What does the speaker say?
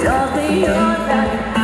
Just be you're.